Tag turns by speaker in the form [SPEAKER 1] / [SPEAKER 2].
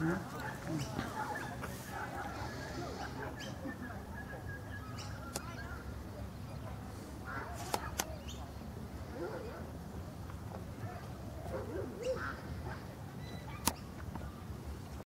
[SPEAKER 1] Mm -hmm.